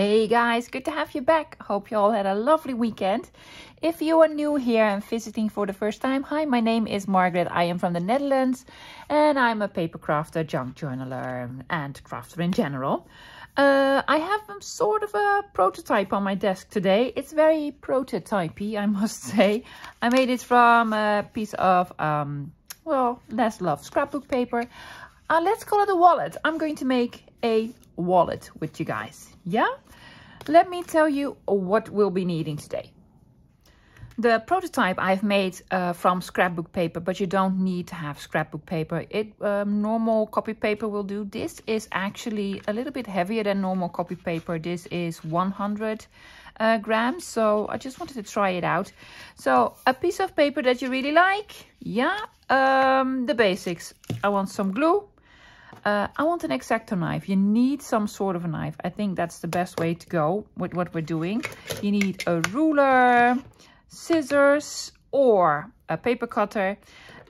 Hey guys, good to have you back. Hope you all had a lovely weekend. If you are new here and visiting for the first time, hi, my name is Margaret. I am from the Netherlands and I'm a paper crafter, junk journaler and crafter in general. Uh, I have sort of a prototype on my desk today. It's very prototypey, I must say. I made it from a piece of, um, well, less love scrapbook paper. Uh, let's call it a wallet. I'm going to make a wallet with you guys. Yeah? Let me tell you what we'll be needing today. The prototype I've made uh, from scrapbook paper, but you don't need to have scrapbook paper. It um, Normal copy paper will do. This is actually a little bit heavier than normal copy paper. This is 100 uh, grams, so I just wanted to try it out. So a piece of paper that you really like. Yeah, um, the basics. I want some glue. Uh, I want an X-Acto knife. You need some sort of a knife. I think that's the best way to go with what we're doing. You need a ruler, scissors, or a paper cutter.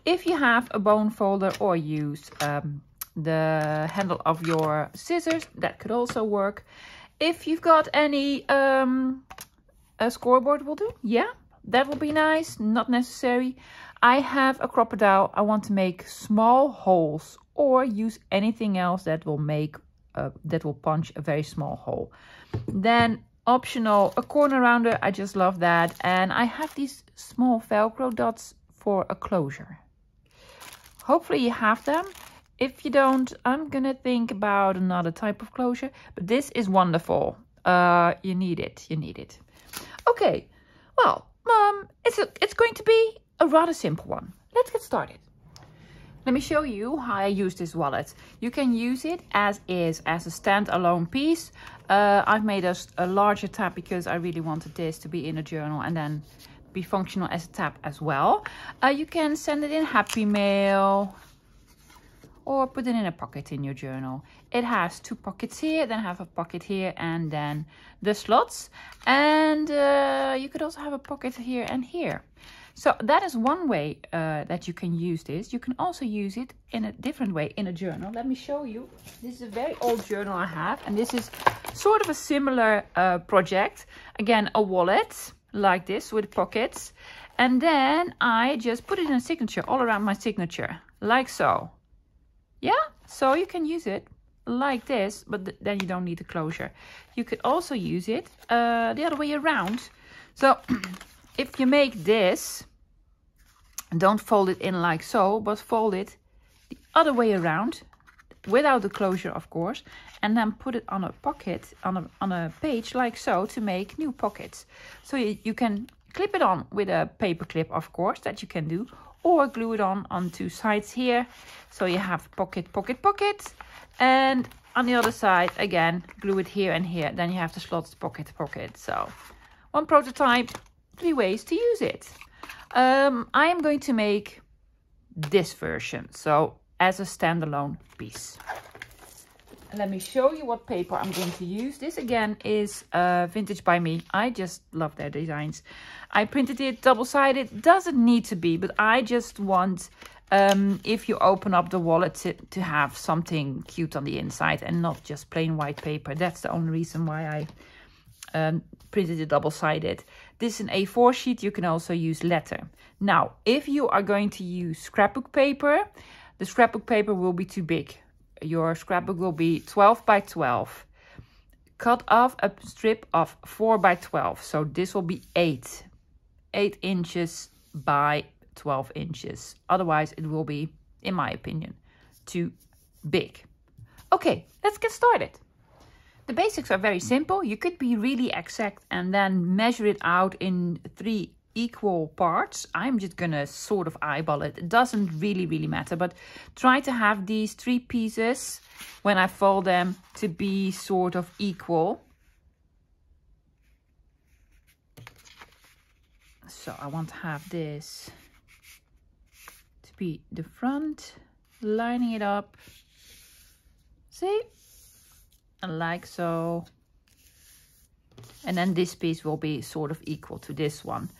If you have a bone folder or use um, the handle of your scissors, that could also work. If you've got any, um, a scoreboard will do. Yeah, that will be nice. Not necessary. I have a Crop-A-Dile. I want to make small holes or use anything else that will make uh, that will punch a very small hole. Then optional a corner rounder. I just love that. And I have these small Velcro dots for a closure. Hopefully you have them. If you don't, I'm gonna think about another type of closure. But this is wonderful. Uh, you need it. You need it. Okay. Well, um, it's a, it's going to be a rather simple one. Let's get started. Let me show you how I use this wallet. You can use it as is, as a standalone piece. Uh, I've made a, a, larger tab because I really wanted this to be in a journal and then be functional as a tab as well. Uh, you can send it in Happy Mail or put it in a pocket in your journal. It has two pockets here, then have a pocket here and then the slots. And uh, you could also have a pocket here and here. So that is one way uh, that you can use this. You can also use it in a different way in a journal. Let me show you. This is a very old journal I have. And this is sort of a similar uh, project. Again, a wallet like this with pockets. And then I just put it in a signature all around my signature, like so. Yeah, so you can use it like this, but th then you don't need a closure. You could also use it uh, the other way around. So if you make this, don't fold it in like so, but fold it the other way around, without the closure, of course, and then put it on a pocket, on a, on a page like so, to make new pockets. So you, you can clip it on with a paper clip, of course, that you can do, or glue it on on two sides here. So you have pocket, pocket, pocket, and on the other side, again, glue it here and here. Then you have the slots, pocket, pocket. So one prototype, three ways to use it. Um, I am going to make this version, so as a standalone piece. Let me show you what paper I'm going to use. This again is uh, Vintage by Me. I just love their designs. I printed it double-sided. Doesn't need to be, but I just want, um, if you open up the wallet, to, to have something cute on the inside and not just plain white paper. That's the only reason why I um, printed it double-sided. This is an A4 sheet. You can also use letter. Now, if you are going to use scrapbook paper, the scrapbook paper will be too big. Your scrapbook will be 12 by 12. Cut off a strip of 4 by 12. So this will be 8. 8 inches by 12 inches. Otherwise, it will be, in my opinion, too big. Okay, let's get started. The basics are very simple. You could be really exact and then measure it out in three equal parts. I'm just gonna sort of eyeball it. It doesn't really, really matter, but try to have these three pieces when I fold them to be sort of equal. So I want to have this to be the front, lining it up. See? Like so. And then this piece will be sort of equal to this one.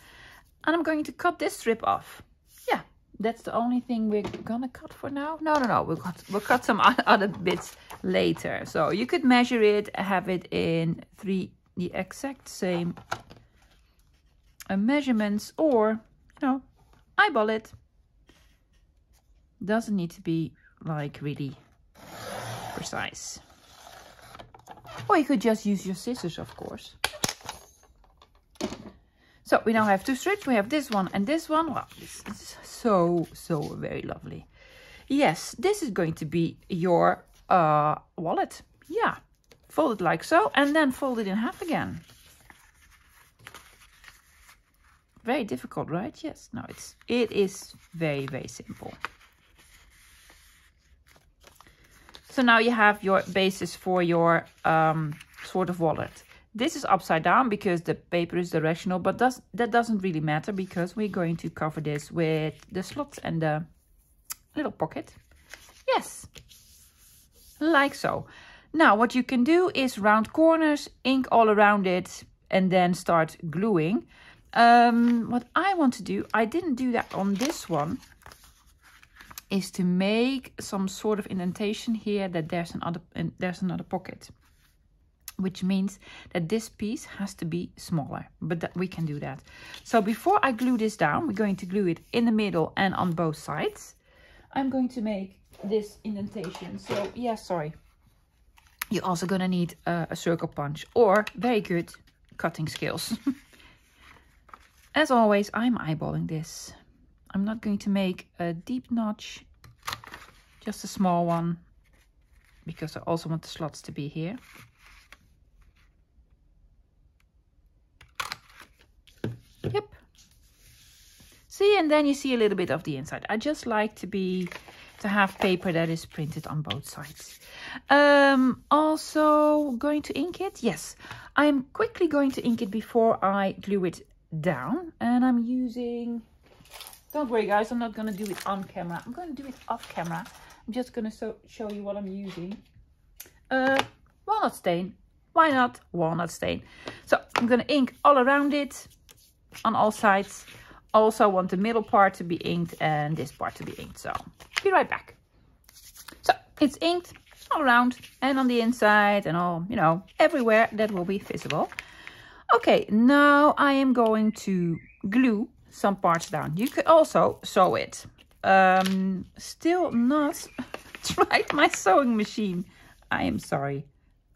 And I'm going to cut this strip off. Yeah, that's the only thing we're gonna cut for now. No, no, no, we'll cut, we'll cut some other bits later. So you could measure it, have it in three, the exact same uh, measurements or, you know, eyeball it. Doesn't need to be like really precise. Or you could just use your scissors, of course. So we now have two strips. We have this one and this one. Wow, this is so, so very lovely. Yes, this is going to be your uh, wallet. Yeah, fold it like so and then fold it in half again. Very difficult, right? Yes, no, it's, it is very, very simple. So now you have your basis for your um, sort of wallet. This is upside down because the paper is directional, but does, that doesn't really matter because we're going to cover this with the slots and the little pocket. Yes, like so. Now what you can do is round corners, ink all around it, and then start gluing. Um, what I want to do, I didn't do that on this one, is to make some sort of indentation here that there's another there's another pocket. Which means that this piece has to be smaller but that we can do that. So before I glue this down we're going to glue it in the middle and on both sides. I'm going to make this indentation. So yeah sorry. You're also gonna need a circle punch or very good cutting skills. As always I'm eyeballing this I'm not going to make a deep notch, just a small one, because I also want the slots to be here. Yep. See, and then you see a little bit of the inside. I just like to be to have paper that is printed on both sides. Um, also going to ink it. Yes, I'm quickly going to ink it before I glue it down. And I'm using don't worry guys, I'm not going to do it on camera. I'm going to do it off camera. I'm just going to so show you what I'm using. Uh, walnut stain. Why not walnut stain? So I'm going to ink all around it on all sides. Also I want the middle part to be inked and this part to be inked. So be right back. So it's inked all around and on the inside and all, you know, everywhere that will be visible. Okay, now I am going to glue some parts down. You could also sew it. Um, still not tried my sewing machine. I am sorry.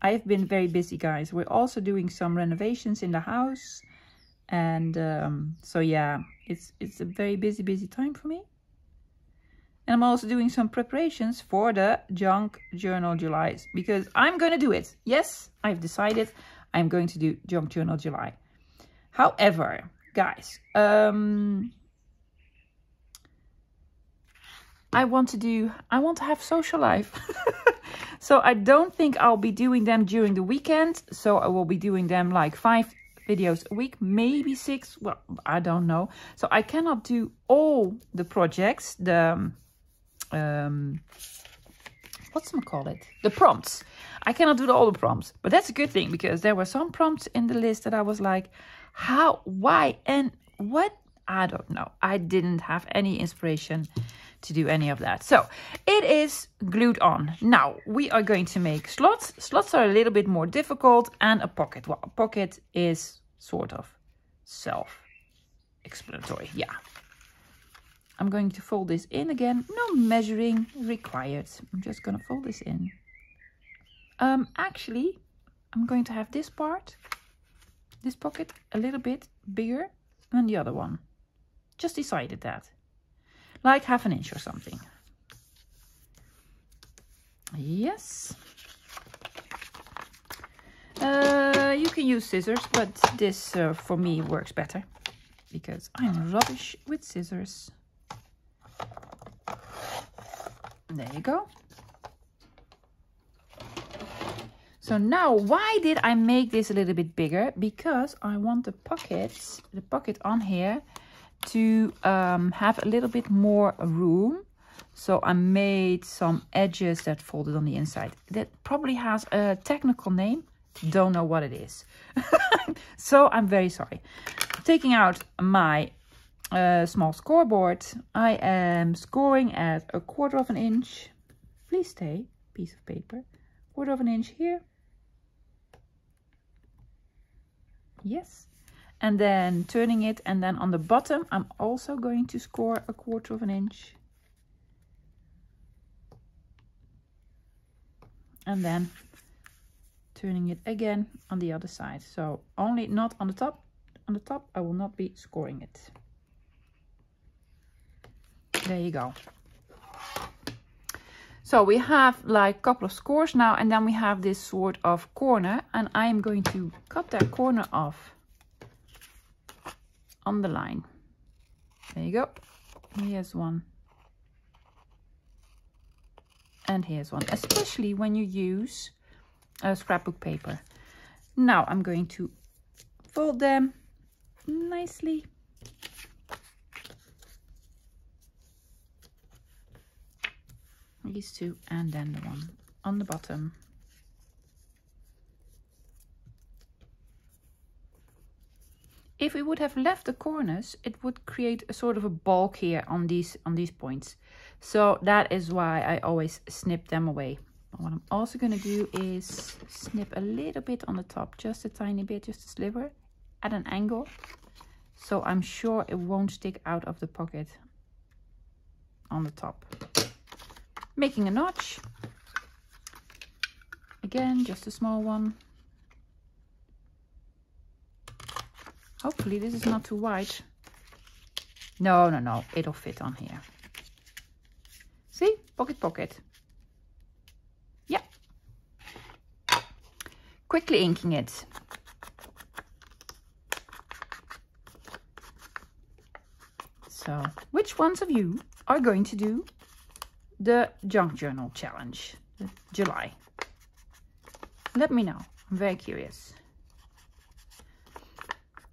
I've been very busy, guys. We're also doing some renovations in the house. And um, so, yeah, it's, it's a very busy, busy time for me. And I'm also doing some preparations for the Junk Journal July because I'm going to do it. Yes, I've decided I'm going to do Junk Journal July. However, guys, um, I want to do, I want to have social life. so I don't think I'll be doing them during the weekend. So I will be doing them like five videos a week, maybe six. Well, I don't know. So I cannot do all the projects, the, um, what's gonna call it? The prompts. I cannot do all the prompts, but that's a good thing because there were some prompts in the list that I was like, how, why, and what? I don't know. I didn't have any inspiration to do any of that. So it is glued on. Now we are going to make slots. Slots are a little bit more difficult and a pocket. Well, a pocket is sort of self-explanatory. Yeah. I'm going to fold this in again. No measuring required. I'm just going to fold this in. Um, actually, I'm going to have this part this pocket a little bit bigger than the other one. Just decided that. Like half an inch or something. Yes. Uh, you can use scissors, but this uh, for me works better because I'm rubbish with scissors. There you go. So now, why did I make this a little bit bigger? Because I want the pockets, the pocket on here, to um, have a little bit more room. So I made some edges that folded on the inside. That probably has a technical name. Don't know what it is. so I'm very sorry. Taking out my uh, small scoreboard, I am scoring at a quarter of an inch. Please stay, piece of paper quarter of an inch here. Yes. And then turning it and then on the bottom I'm also going to score a quarter of an inch. And then turning it again on the other side. So only not on the top. On the top I will not be scoring it. There you go. So we have like a couple of scores now and then we have this sort of corner and I am going to cut that corner off on the line. There you go. Here's one. And here's one, especially when you use a scrapbook paper. Now I'm going to fold them nicely these two and then the one on the bottom. If we would have left the corners it would create a sort of a bulk here on these on these points. So that is why I always snip them away. What I'm also going to do is snip a little bit on the top just a tiny bit just a sliver at an angle. So I'm sure it won't stick out of the pocket on the top making a notch. Again, just a small one. Hopefully this is not too wide. No, no, no, it'll fit on here. See, pocket, pocket. Yeah. Quickly inking it. So, which ones of you are going to do the Junk Journal Challenge, July. Let me know. I'm very curious.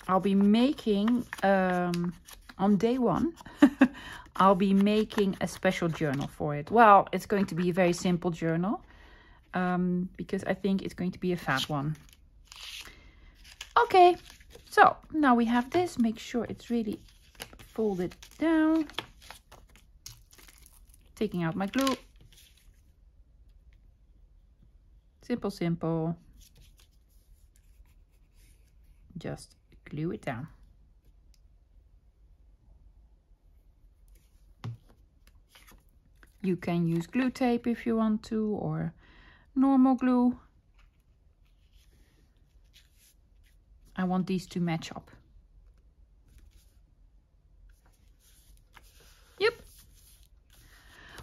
I'll be making, um, on day one, I'll be making a special journal for it. Well, it's going to be a very simple journal um, because I think it's going to be a fat one. Okay, so now we have this. Make sure it's really folded down taking out my glue. Simple, simple. Just glue it down. You can use glue tape if you want to or normal glue. I want these to match up.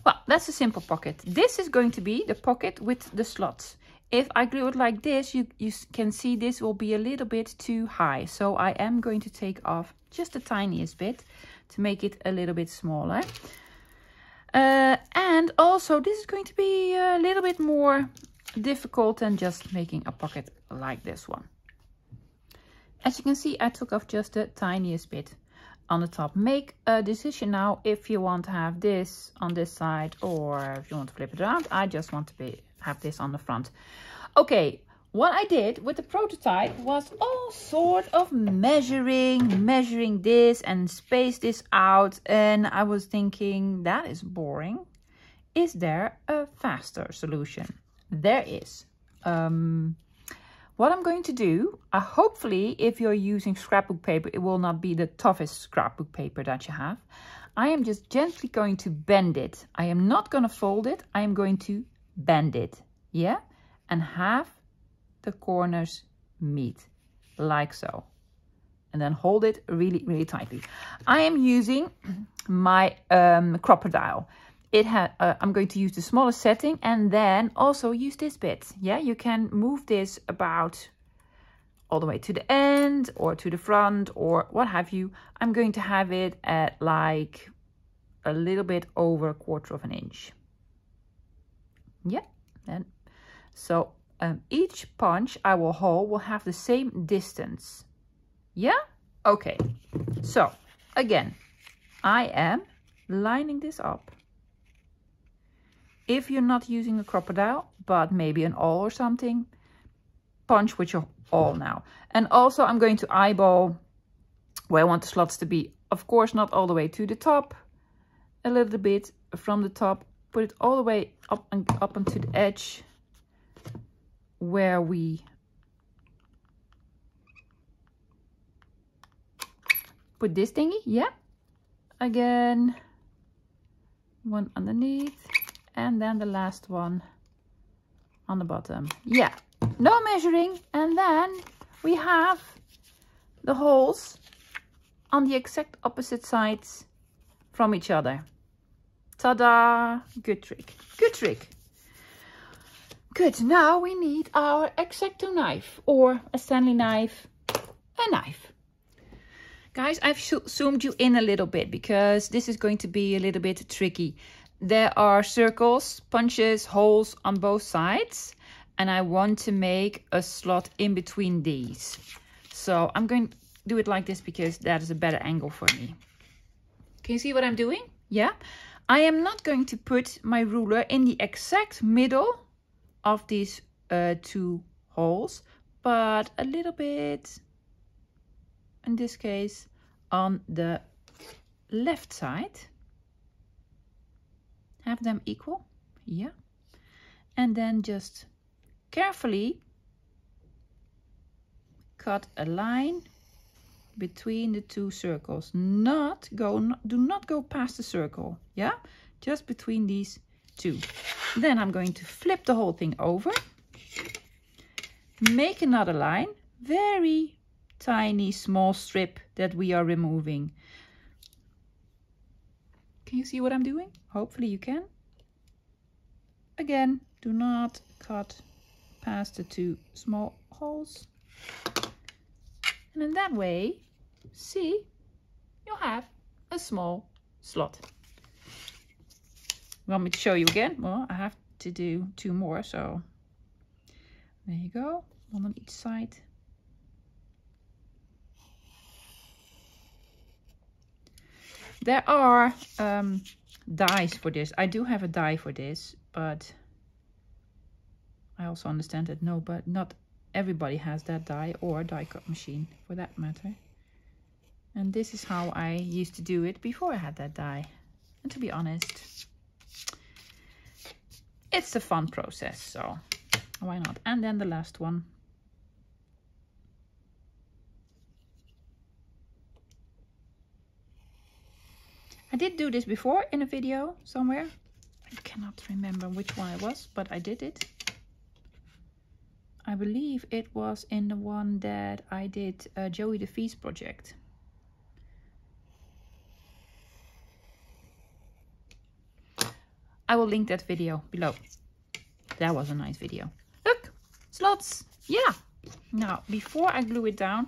Well, that's a simple pocket. This is going to be the pocket with the slots. If I glue it like this, you, you can see this will be a little bit too high. So I am going to take off just the tiniest bit to make it a little bit smaller. Uh, and also this is going to be a little bit more difficult than just making a pocket like this one. As you can see, I took off just the tiniest bit on the top. Make a decision now if you want to have this on this side or if you want to flip it around. I just want to be have this on the front. Okay, what I did with the prototype was all sort of measuring, measuring this and space this out. And I was thinking, that is boring. Is there a faster solution? There is. Um, what I'm going to do, uh, hopefully if you're using scrapbook paper, it will not be the toughest scrapbook paper that you have. I am just gently going to bend it. I am not going to fold it. I am going to bend it. Yeah? And have the corners meet like so. And then hold it really, really tightly. I am using my um, Crop-A-Dile it had uh, I'm going to use the smallest setting and then also use this bit. Yeah you can move this about all the way to the end or to the front or what have you. I'm going to have it at like a little bit over a quarter of an inch. Yeah then. So um, each punch I will hole will have the same distance. Yeah? Okay. So again I am lining this up if you're not using a Crop-A-Dile, but maybe an awl or something, punch with your awl now. And also I'm going to eyeball where I want the slots to be. Of course, not all the way to the top, a little bit from the top, put it all the way up and up onto the edge. where we put this thingy. Yeah. Again, one underneath and then the last one on the bottom. Yeah, no measuring. And then we have the holes on the exact opposite sides from each other. Ta-da! Good trick. Good trick. Good. Now we need our X-Acto knife or a Stanley knife, a knife. Guys, I've zoomed you in a little bit because this is going to be a little bit tricky. There are circles, punches, holes on both sides and I want to make a slot in between these. So I'm going to do it like this because that is a better angle for me. Can you see what I'm doing? Yeah. I am not going to put my ruler in the exact middle of these uh, two holes, but a little bit, in this case, on the left side. Have them equal, yeah. And then just carefully cut a line between the two circles. Not go do not go past the circle. Yeah? Just between these two. Then i'm going to flip the whole thing over. Make another line. Very tiny small strip that we are removing can you see what i'm doing? Hopefully you can. Again do not cut past the two small holes. And in that way see you have a small slot. Want me to show you again? Well I have to do two more so there you go. One on each side there are um, dies for this I do have a die for this but I also understand that no but not everybody has that die or die cut machine for that matter and this is how I used to do it before I had that die. And to be honest, it's a fun process, so why not? And then the last one. I did do this before in a video somewhere. I cannot remember which one it was, but I did it. I believe it was in the one that I did uh, Joey the Feast project. I will link that video below. That was a nice video. Look, slots. Yeah. Now, before I glue it down,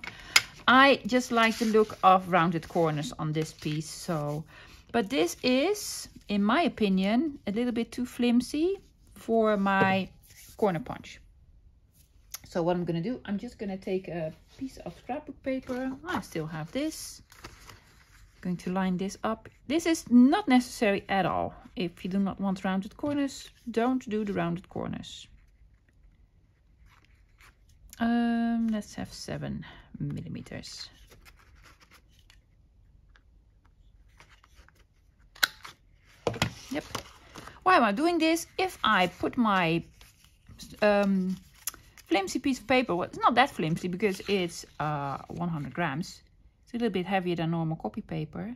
I just like the look of rounded corners on this piece. So, but this is, in my opinion, a little bit too flimsy for my corner punch. So what I'm going to do, I'm just going to take a piece of scrapbook paper. I still have this I'm going to line this up. This is not necessary at all. If you do not want rounded corners, don't do the rounded corners. Um, let's have seven millimeters. Yep. Why am I doing this? If I put my um, flimsy piece of paper, well, it's not that flimsy because it's uh, 100 grams. It's a little bit heavier than normal copy paper.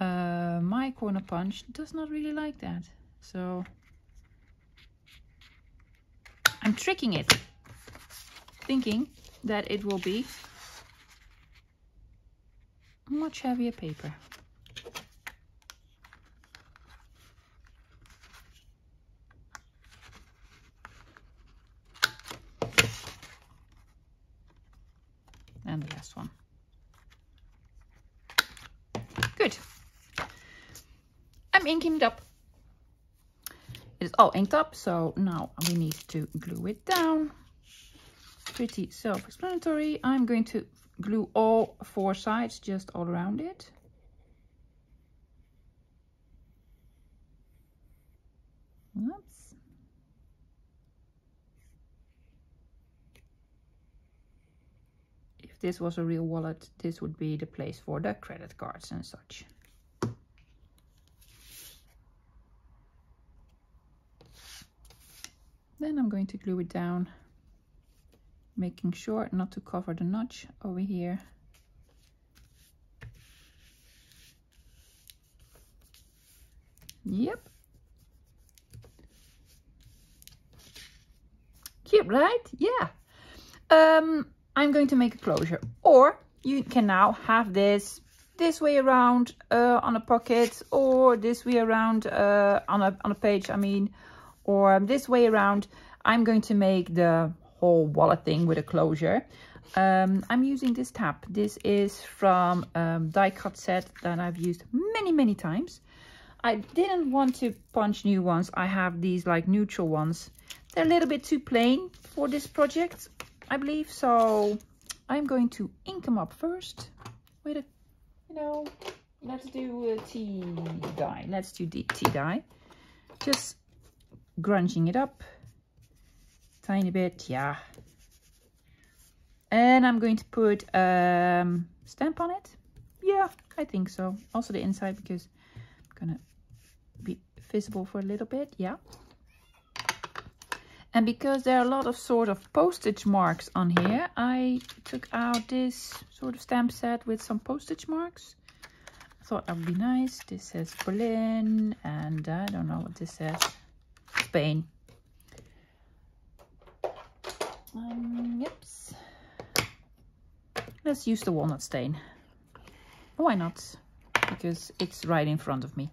Uh, my corner punch does not really like that. So I'm tricking it, thinking that it will be much heavier paper. And the last one. Good. It up. It is all inked up, so now we need to glue it down. Pretty self-explanatory. I'm going to glue all four sides just all around it. Oops. If this was a real wallet, this would be the place for the credit cards and such. Then I'm going to glue it down, making sure not to cover the notch over here. Yep. Cute, right? Yeah. Um, I'm going to make a closure. Or you can now have this this way around uh, on a pocket or this way around uh, on, a, on a page, I mean, or this way around. I'm going to make the whole wallet thing with a closure. Um, I'm using this tab. This is from um, die cut set that I've used many, many times. I didn't want to punch new ones. I have these like neutral ones. They're a little bit too plain for this project, I believe. So I'm going to ink them up first with a, you know, let's do a tea dye. Let's do the tea dye. Just grunging it up tiny bit, yeah. And I'm going to put um, stamp on it. Yeah, I think so. Also the inside because I'm gonna be visible for a little bit, yeah. And because there are a lot of sort of postage marks on here, I took out this sort of stamp set with some postage marks. I thought that would be nice. This says Berlin and I don't know what this says. Spain. Um, yep. Let's use the walnut stain. Why not? Because it's right in front of me.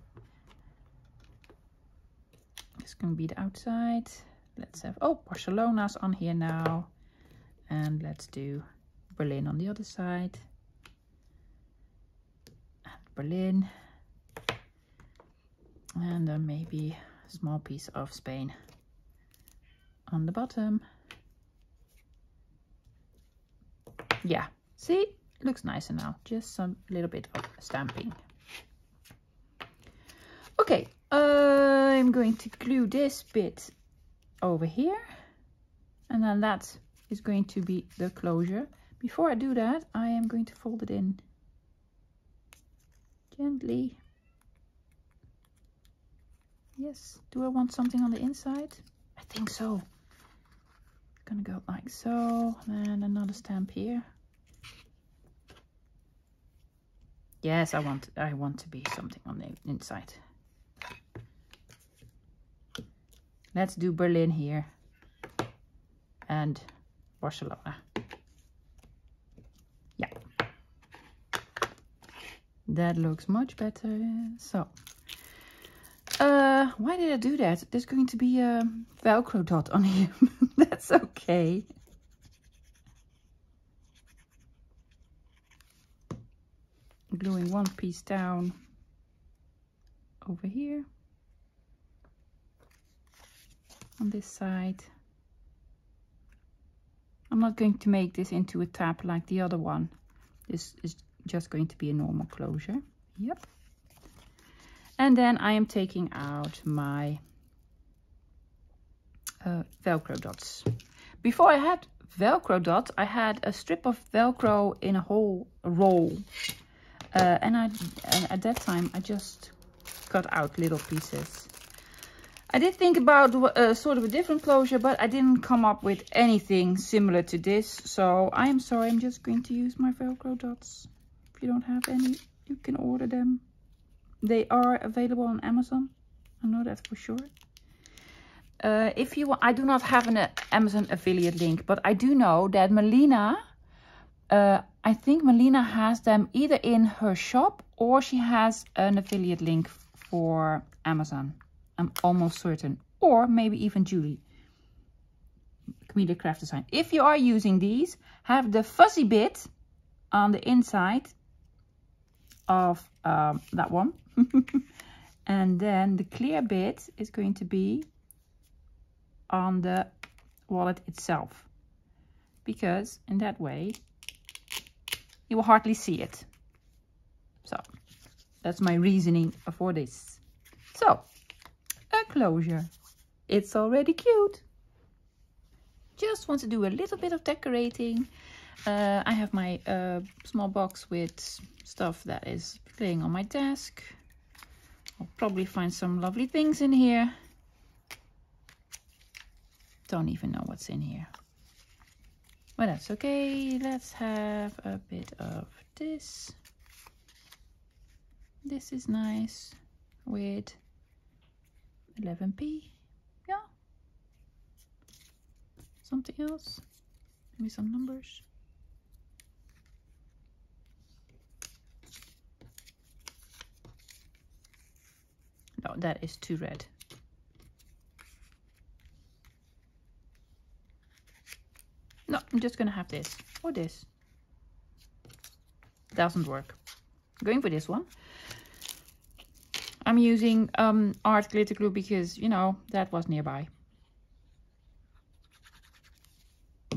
It's going to be the outside. Let's have, oh, Barcelona's on here now. And let's do Berlin on the other side. And Berlin. And then maybe small piece of Spain on the bottom. Yeah, see, it looks nicer now. Just some little bit of stamping. Okay, uh, I'm going to glue this bit over here. And then that is going to be the closure. Before I do that, I am going to fold it in gently. Yes, do I want something on the inside? I think so. Gonna go like so, and another stamp here. Yes, I want I want to be something on the inside. Let's do Berlin here and Barcelona. Yeah. That looks much better. So, uh, why did I do that? There's going to be a Velcro dot on here. That's okay. gluing one piece down over here on this side. I'm not going to make this into a tab like the other one. This is just going to be a normal closure. Yep. And then I am taking out my uh, Velcro dots. Before I had Velcro dots, I had a strip of Velcro in a whole roll uh, and I and at that time I just cut out little pieces. I did think about uh, sort of a different closure, but I didn't come up with anything similar to this. So I am sorry, I'm just going to use my Velcro dots. If you don't have any, you can order them. They are available on Amazon. I know that for sure. Uh, if you want, I do not have an uh, Amazon affiliate link, but I do know that Melina uh, I think Melina has them either in her shop or she has an affiliate link for Amazon. I'm almost certain. Or maybe even Julie. Chameleon Craft Design. If you are using these, have the fuzzy bit on the inside of um, that one. and then the clear bit is going to be on the wallet itself. Because in that way you will hardly see it. So that's my reasoning for this. So a closure. It's already cute. Just want to do a little bit of decorating. Uh, I have my uh, small box with stuff that is laying on my desk. I'll probably find some lovely things in here. don't even know what's in here. Well, that's okay. Let's have a bit of this. This is nice with 11p. Yeah. Something else. Maybe some numbers. That is too red. No, I'm just gonna have this or this. Doesn't work. Going for this one. I'm using um, art glitter glue because, you know, that was nearby.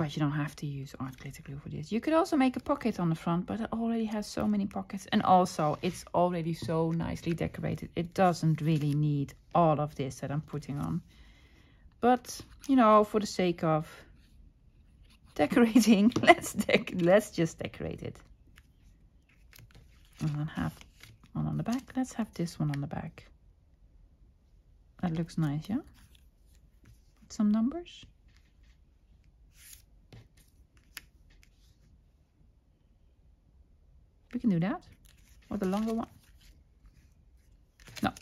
But you don't have to use art glitter glue for this. You could also make a pocket on the front, but it already has so many pockets. And also, it's already so nicely decorated. It doesn't really need all of this that I'm putting on. But, you know, for the sake of decorating, let's, dec let's just decorate it. And then have one on the back. Let's have this one on the back. That looks nice, yeah? Some numbers. We can do that. Or the longer one. No.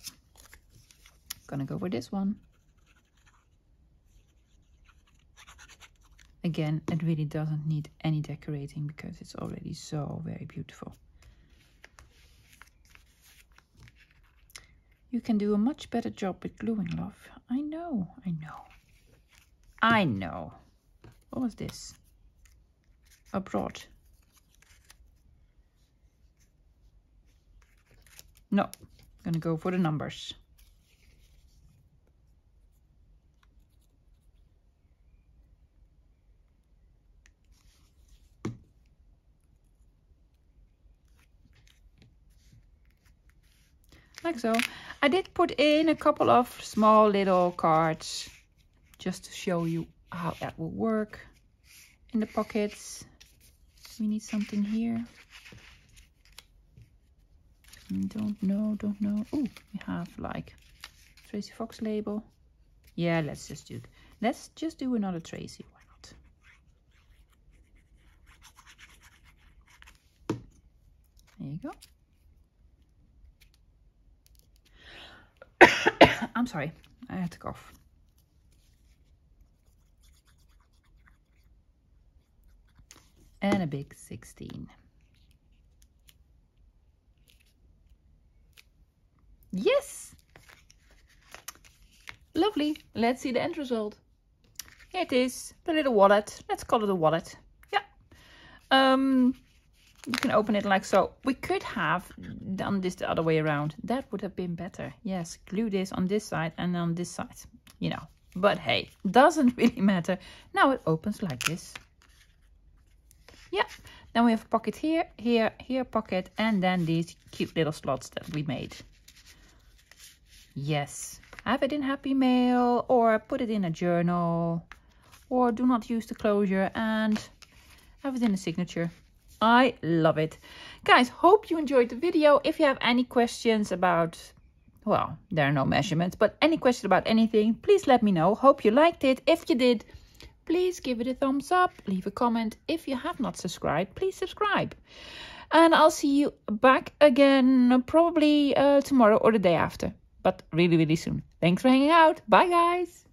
Gonna go for this one. Again, it really doesn't need any decorating because it's already so very beautiful. You can do a much better job with gluing, love. I know, I know. I know. What was this? Abroad. No, I'm gonna go for the numbers. Like so. I did put in a couple of small little cards just to show you how that will work in the pockets. We need something here. Mm, don't know, don't know. Oh, we have like Tracy Fox label. Yeah, let's just do Let's just do another Tracy. Why not? There you go. I'm sorry, I had to cough. And a big 16. Yes! Lovely. Let's see the end result. Here it is, the little wallet. Let's call it a wallet. Yeah. Um, you can open it like so. We could have done this the other way around. That would have been better. Yes, glue this on this side and on this side, you know. But hey, doesn't really matter. Now it opens like this. Yeah, then we have a pocket here, here, here pocket, and then these cute little slots that we made. Yes, have it in Happy Mail or put it in a journal or do not use the closure and have it in a signature. I love it. Guys, hope you enjoyed the video. If you have any questions about, well, there are no measurements, but any question about anything, please let me know. Hope you liked it. If you did, please give it a thumbs up, leave a comment. If you have not subscribed, please subscribe. And I'll see you back again probably uh, tomorrow or the day after but really, really soon. Thanks for hanging out. Bye, guys.